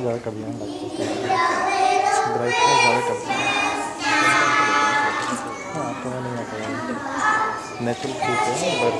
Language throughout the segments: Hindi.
ज़्यादा कर दिया ब्राइटनेस ज़्यादा कर दिया हाँ तो नहीं आता। नेचुरल ठीक है, बट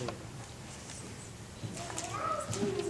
Thank you.